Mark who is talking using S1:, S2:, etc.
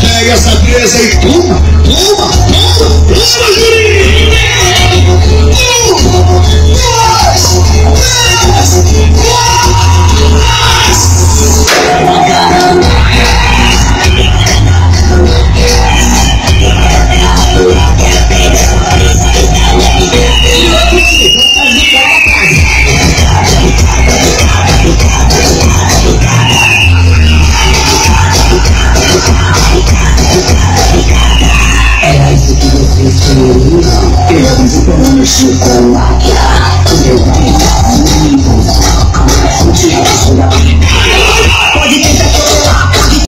S1: Pega essa presa e toma, toma, toma,
S2: Você queria Eu vou me chupar